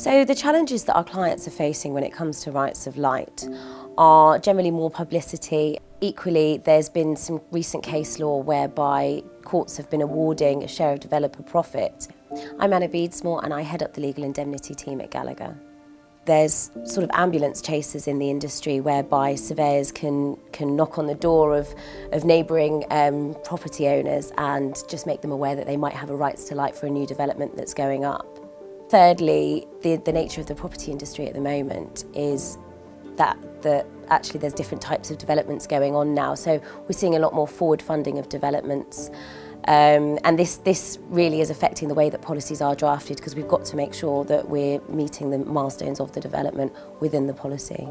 So the challenges that our clients are facing when it comes to rights of light are generally more publicity. Equally, there's been some recent case law whereby courts have been awarding a share of developer profit. I'm Anna Beedsmore and I head up the legal indemnity team at Gallagher. There's sort of ambulance chases in the industry whereby surveyors can, can knock on the door of, of neighbouring um, property owners and just make them aware that they might have a rights to light for a new development that's going up. Thirdly, the, the nature of the property industry at the moment is that, that actually there's different types of developments going on now. So we're seeing a lot more forward funding of developments. Um, and this, this really is affecting the way that policies are drafted because we've got to make sure that we're meeting the milestones of the development within the policy.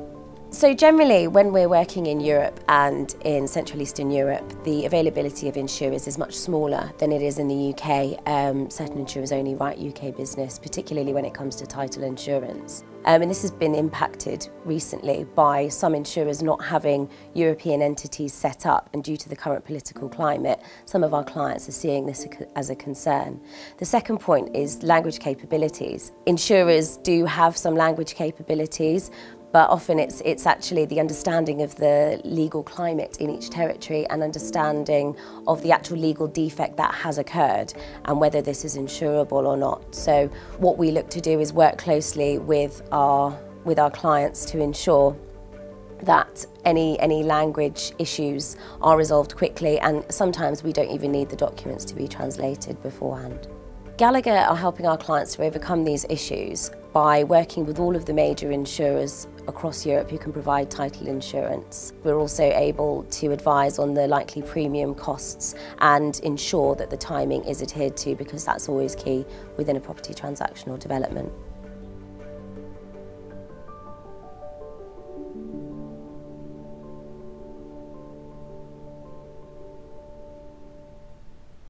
So generally, when we're working in Europe and in Central Eastern Europe, the availability of insurers is much smaller than it is in the UK. Um, certain insurers only write UK business, particularly when it comes to title insurance. Um, and this has been impacted recently by some insurers not having European entities set up and due to the current political climate, some of our clients are seeing this as a concern. The second point is language capabilities. Insurers do have some language capabilities, but often it's, it's actually the understanding of the legal climate in each territory and understanding of the actual legal defect that has occurred and whether this is insurable or not. So what we look to do is work closely with our, with our clients to ensure that any, any language issues are resolved quickly and sometimes we don't even need the documents to be translated beforehand. Gallagher are helping our clients to overcome these issues by working with all of the major insurers across Europe who can provide title insurance. We're also able to advise on the likely premium costs and ensure that the timing is adhered to because that's always key within a property transaction or development.